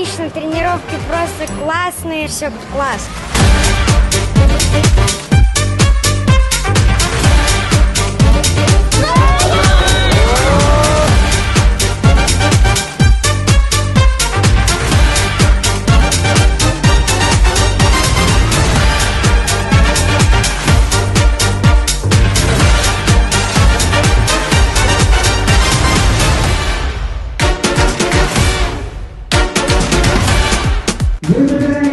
отлично, тренировки просто классные, все класс. Good